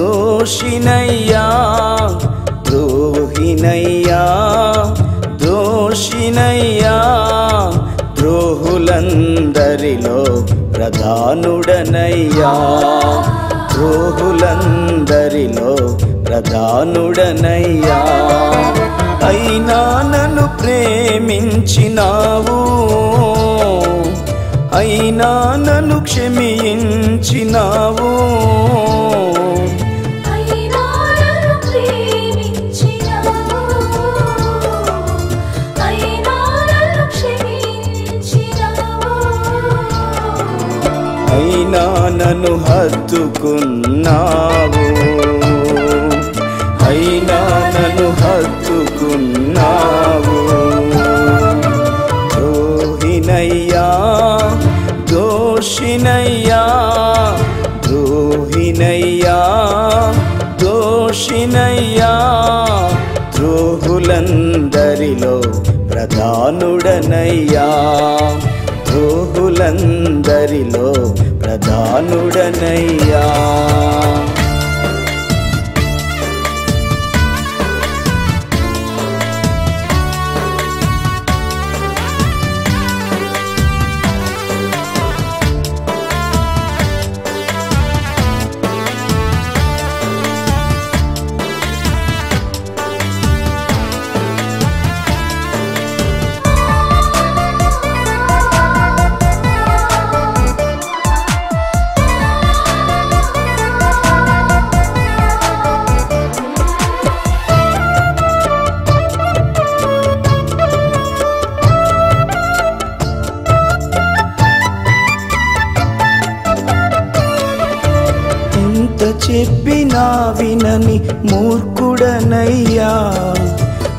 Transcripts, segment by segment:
దోషినయ్యా ద్రోహినయ్యా దోషినయ్యా ద్రోహులందరిలో ప్రధానుడనయ్యా. ద్రోహులందరిలో ప్రధానుడనయ్యా. అయినా నన్ను ప్రేమించినావు అయినా నన్ను క్షమించినావు. అయినా నన్ను హత్తుకున్నావు. అయినా నన్ను హత్తుకున్నావు. దోహినయ్యా దోషినయ్యా ద్రోహినయ్యా దోషినయ్యా ద్రోహులందరిలో ప్రధానుడనయ్యా. ద్రోహులందరిలో దానుడనయ్యా చెప్పినా వినని మూర్ఖుడనయ్యా.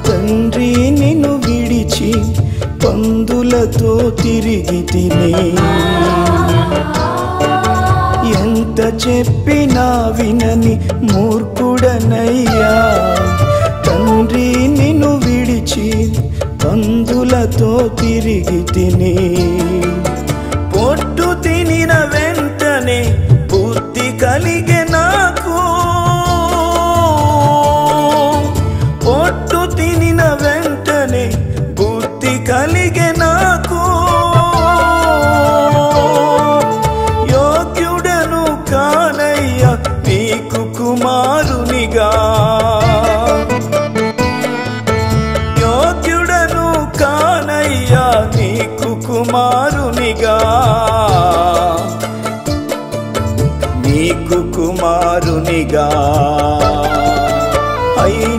తండ్రి నిన్ను విడిచి పందులతో తిరిగి తినే. ఎంత చెప్పినా వినని మూర్ఖుడనయ్యా. కలిగే నాకు యోగ్యుడను కానయ్య నీకు కుమారునిగా. యోగ్యుడను కానయ్య నీకు కుమారునిగా. నీకు కుమారునిగా. అయినా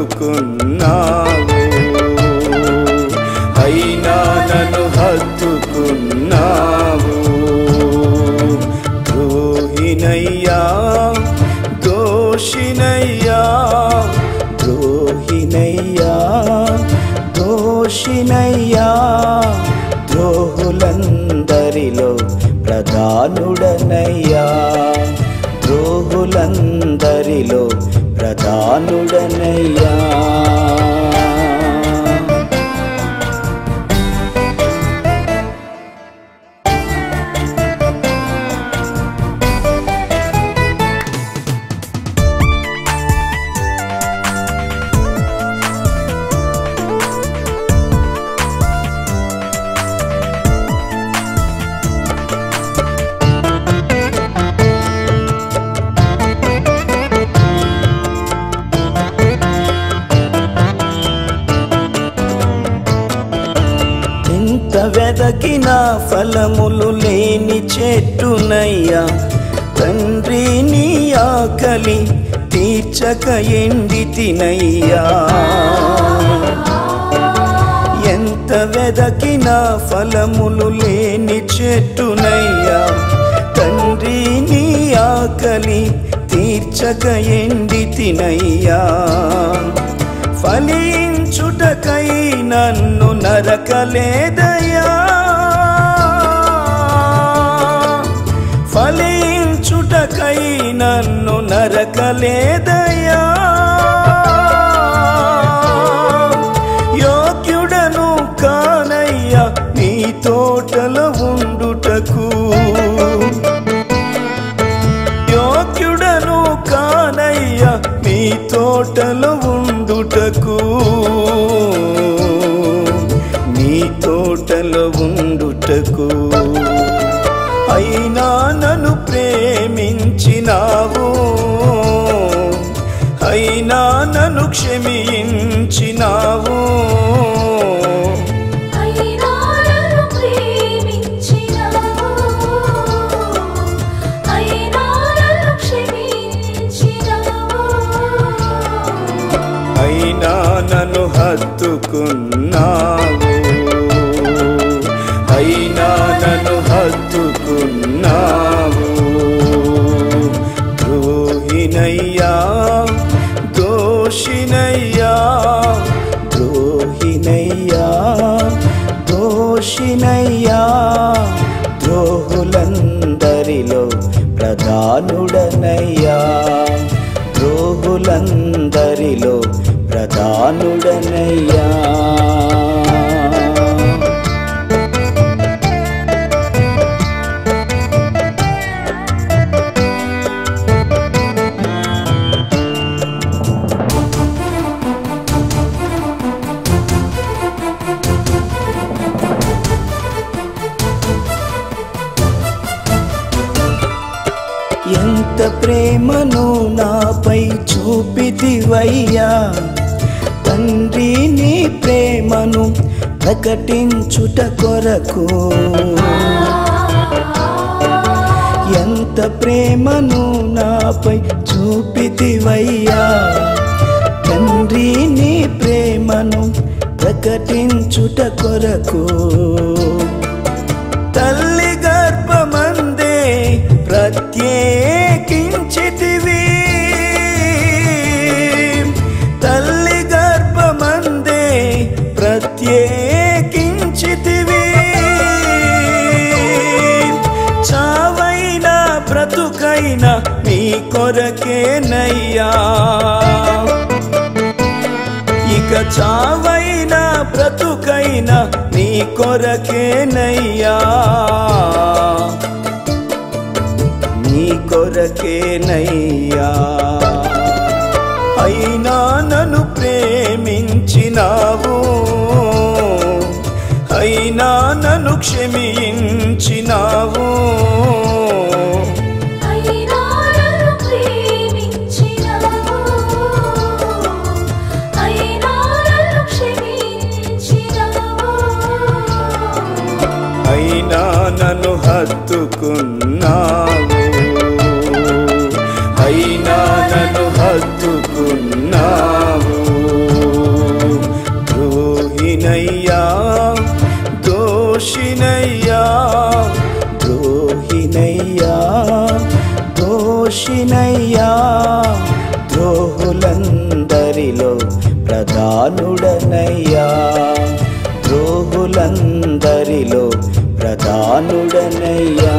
హత్తుకున్నావు అయినా నన్ను హత్తుకున్నావు. ద్రోహినయ్యా దోషినయ్యా ద్రోహినయ్యా దోషినయ్యా ద్రోహులందరిలో ప్రధానుడనయ్యా. ద్రోహులందరిలో ప్రధానుడనయ్యా ఫలములు లేని చెట్టునయ్యా. తండ్రి నీ ఆకలి తీర్చక ఎండి తినయ్యా. ఎంత వెదకినా ఫలములు లేని చెట్టునయ్యా. తండ్రి నీ ఆకలి తీర్చక ఎండి తినయ్యా. ఫలించుటకై నన్ను నరకలేదయ్యా. క్షమించినావు. అయినా నన్ను హత్తుకున్నావు. ప్రధానుడనయ్యా ఎంత ప్రేమను నాపై చూపితివయ్యా. తండ్రి నీ ప్రేమను ప్రకటించుట కొరకు. ఎంత ప్రేమను నాపై చూపితివయ్యా. తండ్రి నీ ప్రేమను ప్రకటించుట కొరకు. తల్లి కొరకేనయ్యా ఇక చావైనా బ్రతుకైనా నీ కొరకేనయ్యా నీ కొరకేనయ్యా అయినా నన్ను ప్రేమించినావు. అయినా నన్ను క్షమించినావు. దోషినయ్యా ద్రోహినయ్యా దోషినయ్యా ద్రోహులందరిలో ప్రధానుడనయ్యా ద్రోహులందరిలో ప్రధానుడనయ్యా.